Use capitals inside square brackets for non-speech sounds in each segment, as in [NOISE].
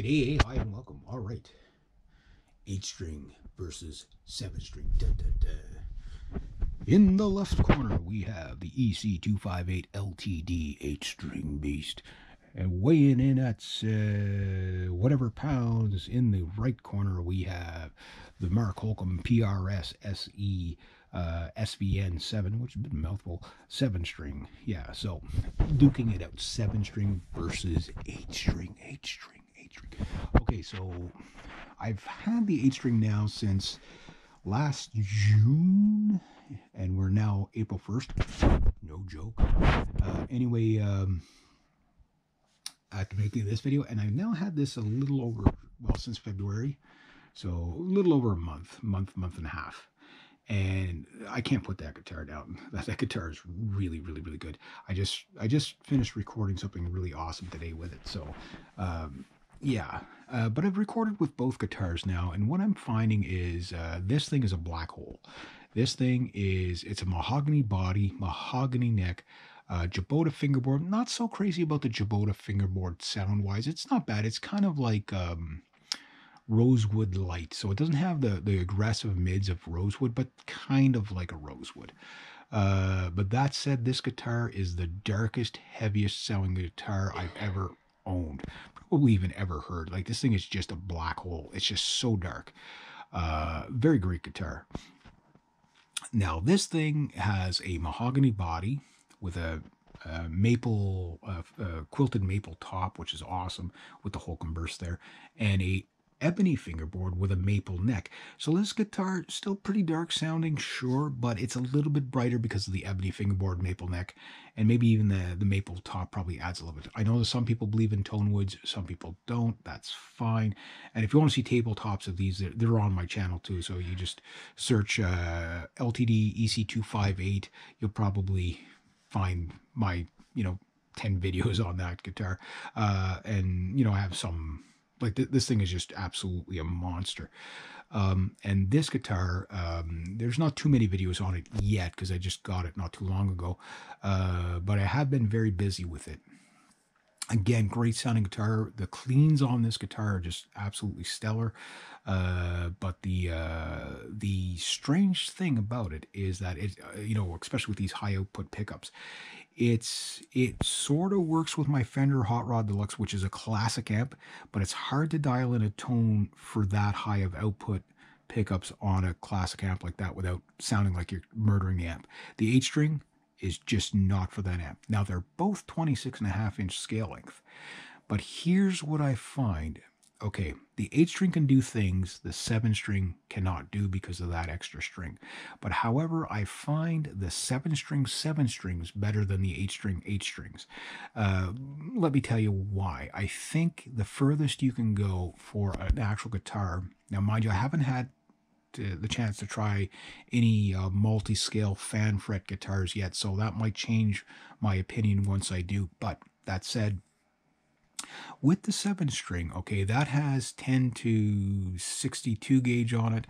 G'day, hi, and welcome. All right. Eight string versus seven string. Da, da, da. In the left corner, we have the EC258 LTD eight string beast. And weighing in at uh, whatever pounds in the right corner, we have the Mark Holcomb PRS SE uh, SVN 7, which has been a mouthful, 7 string. Yeah, so duking it out 7 string versus 8 string, 8 string, 8 string. Okay, so I've had the 8 string now since last June, and we're now April 1st. No joke. Uh, anyway, um, after making this video, and I've now had this a little over, well, since February. So a little over a month, month, month and a half and I can't put that guitar down. [LAUGHS] That, that guitar is really, really, really good. I just I just finished recording something really awesome today with it. So, um, yeah. Uh, but I've recorded with both guitars now, and what I'm finding is uh, this thing is a black hole. This thing is it's a mahogany body, mahogany neck. Uh, Jatoba fingerboard, not so crazy about the Jatoba fingerboard sound wise. It's not bad. It's kind of like um, rosewood light. So it doesn't have the, the aggressive mids of rosewood, but kind of like a rosewood. Uh, but that said, this guitar is the darkest, heaviest sounding guitar I've ever owned, probably even ever heard. Like this thing is just a black hole. It's just so dark. Uh, very great guitar. Now this thing has a mahogany body with a, a maple, uh, quilted maple top, which is awesome with the Holcomb burst there, and a ebony fingerboard with a maple neck. So this guitar still pretty dark sounding, sure, but it's a little bit brighter because of the ebony fingerboard maple neck, and maybe even the, the maple top probably adds a little bit. I know that some people believe in tone woods, some people don't. That's fine. And if you want to see tabletops of these, they're, they're on my channel too. So you just search uh, LTD EC258. You'll probably find my, you know, 10 videos on that guitar. Uh, and, you know, I have some like th- this thing is just absolutely a monster. Um, and this guitar, um, there's not too many videos on it yet because I just got it not too long ago. Uh, but I have been very busy with it. Again, great sounding guitar. The cleans on this guitar are just absolutely stellar. Uh, but the uh, the strange thing about it is that it, uh, you know, especially with these high output pickups, it's it sort of works with my Fender Hot Rod Deluxe, which is a classic amp, but it's hard to dial in a tone for that high of output pickups on a classic amp like that without sounding like you're murdering the amp. The H string is just not for that amp. Now they're both 26 and a half inch scale length, but here's what I find okay, the 8 string can do things the 7 string cannot do because of that extra string. But however, I find the 7 string 7 strings better than the 8 string 8 strings. Uh, let me tell you why. I think the furthest you can go for an actual guitar, now mind you, I haven't had to, the chance to try any uh, multi-scale fan fret guitars yet, so that might change my opinion once I do. But that said, with the 7 string, okay, that has 10 to 62 gauge on it.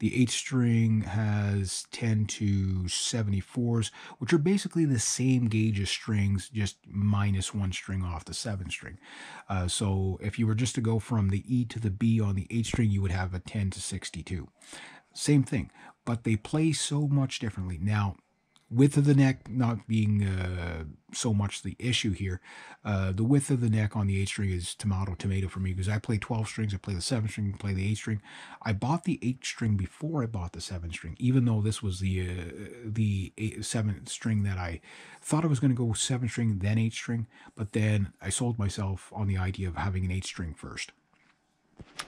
The 8 string has 10 to 74s, which are basically the same gauge as strings, just minus one string off the 7 string. Uh, so if you were just to go from the E to the B on the 8 string, you would have a 10 to 62. Same thing, but they play so much differently. Now, width of the neck not being uh, so much the issue here. Uh, the width of the neck on the 8 string is tomato tomato for me because I play 12 strings, I play the 7 string, play the 8 string. I bought the 8 string before I bought the 7 string, even though this was the uh, the eight, 7 string that I thought I was going to go 7 string, then 8 string, but then I sold myself on the idea of having an 8 string first.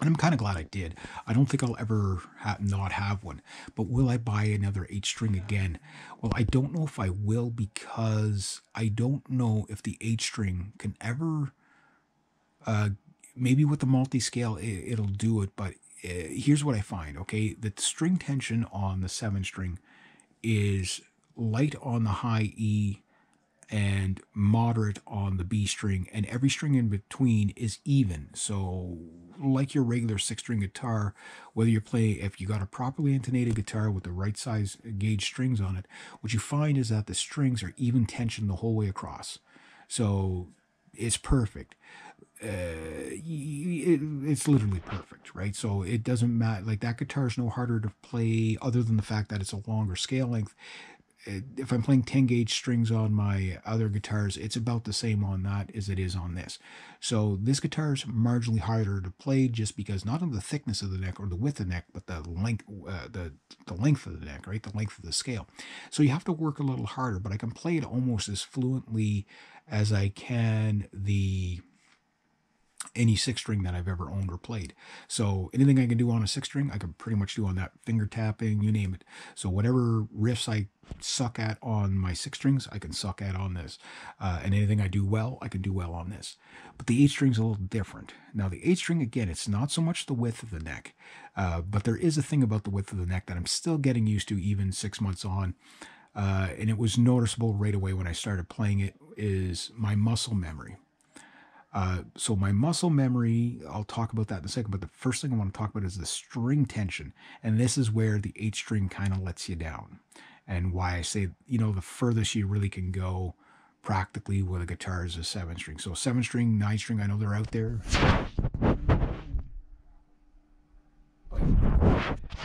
And I'm kind of glad I did. I don't think I'll ever ha- not have one. But will I buy another H string again? Well, I don't know if I will because I don't know if the H string can ever. Uh, maybe with the multi scale it, will do it, but uh, here's what I find. Okay, the string tension on the seven string is light on the high E and moderate on the B string, and every string in between is even. So, like your regular six string guitar, whether you're playing, if you got a properly intonated guitar with the right size gauge strings on it, what you find is that the strings are even tension the whole way across. So, it's perfect. Uh, it, it's literally perfect, right? So it doesn't matter. Like that guitar is no harder to play, other than the fact that it's a longer scale length. If I'm playing 10 gauge strings on my other guitars, it's about the same on that as it is on this. So this guitar is marginally harder to play just because not of the thickness of the neck or the width of the neck, but the length, uh, the the length of the neck, right? The length of the scale. So you have to work a little harder, but I can play it almost as fluently as I can the any six string that I've ever owned or played. So anything I can do on a six string, I can pretty much do on that finger tapping, you name it. So whatever riffs I suck at on my six strings, I can suck at on this. Uh, and anything I do well, I can do well on this. But the eight string's a little different. Now the eight string, again, it's not so much the width of the neck, uh, but there is a thing about the width of the neck that I'm still getting used to even six months on. Uh, and it was noticeable right away when I started playing it is my muscle memory. Uh, so my muscle memory, I'll talk about that in a second, but the first thing I want to talk about is the string tension. And this is where the eight string kind of lets you down. And why I say, you know, the furthest you really can go practically with a guitar is a seven string. So seven string, nine string, I know they're out there.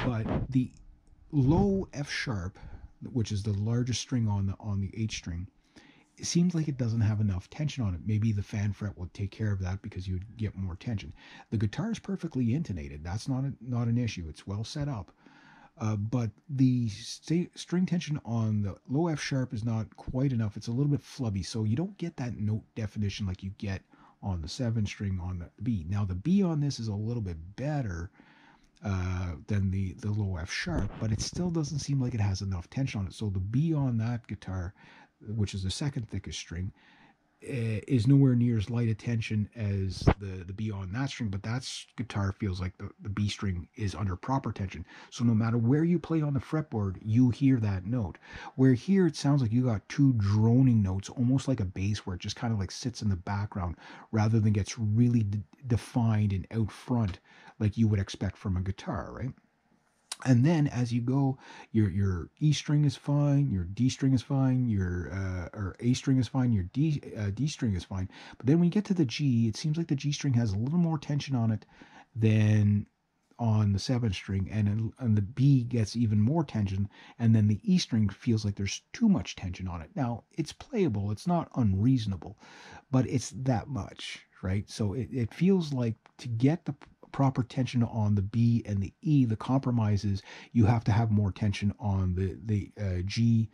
But the low F sharp, which is the largest string on the on the H string, it seems like it doesn't have enough tension on it. Maybe the fan fret will take care of that because you would get more tension. The guitar is perfectly intonated. That's not a, not an issue. It's well set up. Uh, but the st- string tension on the low F sharp is not quite enough. It's a little bit flubby, so you don't get that note definition like you get on the seven string on the B. Now the B on this is a little bit better uh, than the the low F sharp, but it still doesn't seem like it has enough tension on it. So the B on that guitar which is the second thickest string, eh, is nowhere near as light a tension as the, the B on that string, but that guitar feels like the, the B string is under proper tension. So no matter where you play on the fretboard, you hear that note. Where here it sounds like you got two droning notes, almost like a bass where it just kind of like sits in the background rather than gets really defined and out front like you would expect from a guitar, right? And then as you go your your e string is fine your d string is fine your uh, or a string is fine your d uh, d string is fine but then when you get to the g it seems like the g string has a little more tension on it than on the seventh string and, and the B gets even more tension and then the E string feels like there's too much tension on it. Now it's playable, it's not unreasonable, but it's that much, right? So it, it feels like to get the proper tension on the B and the E. The compromises, you have to have more tension on the the uh, G,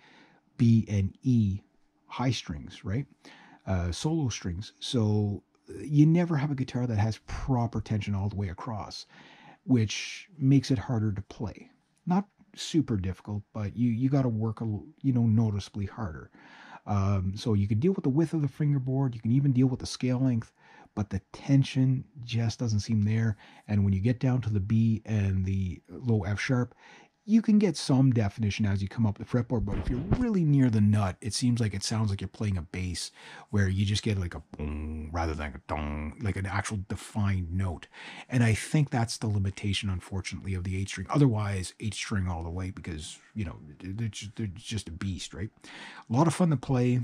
B, and E high strings, right? Uh, solo strings. So you never have a guitar that has proper tension all the way across, which makes it harder to play. Not super difficult, but you you got to work a you know noticeably harder. Um, so you can deal with the width of the fingerboard. You can even deal with the scale length but the tension just doesn't seem there. And when you get down to the B and the low F sharp, you can get some definition as you come up the fretboard, but if you're really near the nut, it seems like it sounds like you're playing a bass where you just get like a boom rather than a dong, like an actual defined note. And I think that's the limitation, unfortunately, of the eight string. Otherwise, eight string all the way because, you know, they're just a beast, right? A lot of fun to play.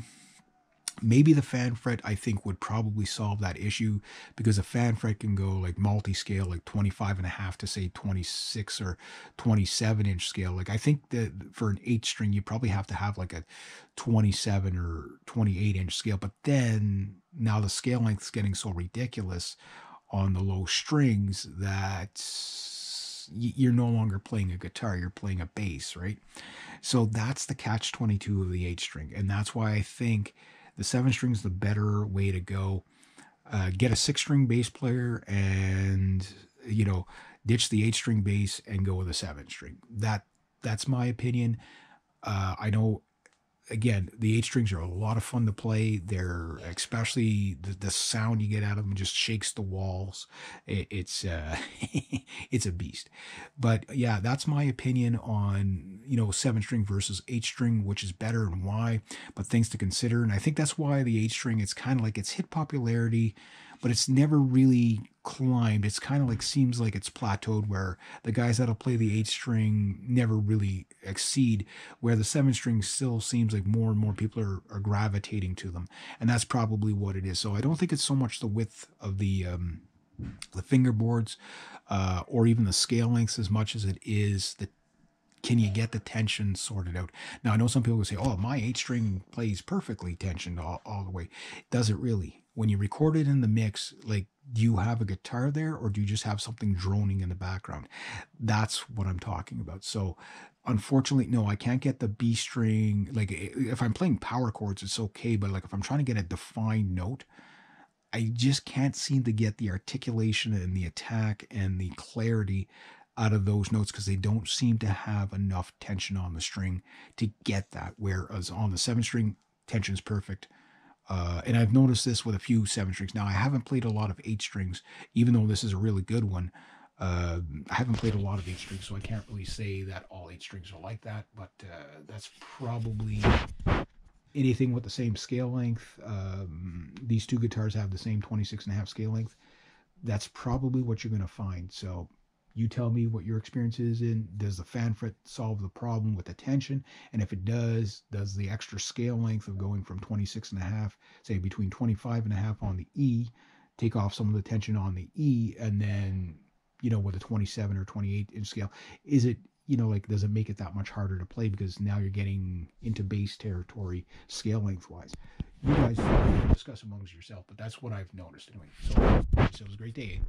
Maybe the fan fret I think would probably solve that issue because a fan fret can go like multi-scale, like 25 and a half to say 26 or 27 inch scale. Like I think that for an eight string, you probably have to have like a 27 or 28 inch scale. But then now the scale length is getting so ridiculous on the low strings that you're no longer playing a guitar, you're playing a bass, right? So that's the catch 22 of the eight string. And that's why I think the seven string is the better way to go. Uh, get a six string bass player and you know ditch the eight string bass and go with a seven string. That that's my opinion. Uh, I know again, the eight strings are a lot of fun to play. They're especially the, the sound you get out of them just shakes the walls. It, it's uh, [LAUGHS] it's a beast. But yeah, that's my opinion on you know seven string versus eight string, which is better and why. But things to consider, and I think that's why the eight string it's kind of like it's hit popularity but it's never really climbed. It's kind of like seems like it's plateaued where the guys that'll play the eight string never really exceed, where the seven string still seems like more and more people are, are gravitating to them. And that's probably what it is. So I don't think it's so much the width of the um, the fingerboards uh, or even the scale lengths as much as it is the can you get the tension sorted out? Now, I know some people will say, oh, my eight string plays perfectly tensioned all, all the way. Does it really? When you record it in the mix, like, do you have a guitar there or do you just have something droning in the background? That's what I'm talking about. So, unfortunately, no, I can't get the B string. Like, if I'm playing power chords, it's okay. But, like, if I'm trying to get a defined note, I just can't seem to get the articulation and the attack and the clarity out of those notes because they don't seem to have enough tension on the string to get that. Whereas on the seven string, tension's perfect. Uh, and I've noticed this with a few seven strings. Now, I haven't played a lot of eight strings, even though this is a really good one. Uh, I haven't played a lot of eight strings, so I can't really say that all eight strings are like that, but uh, that's probably anything with the same scale length. Um, these two guitars have the same 26 and a half scale length. That's probably what you're going to find. So you tell me what your experience is in. Does the fan fret solve the problem with the tension? And if it does, does the extra scale length of going from 26 and a half, say between 25 and a half on the E, take off some of the tension on the E, and then, you know, with a 27 or 28 inch scale, is it, you know, like, does it make it that much harder to play because now you're getting into bass territory scale length wise? You guys discuss amongst yourself, but that's what I've noticed anyway. So, so it was a great day.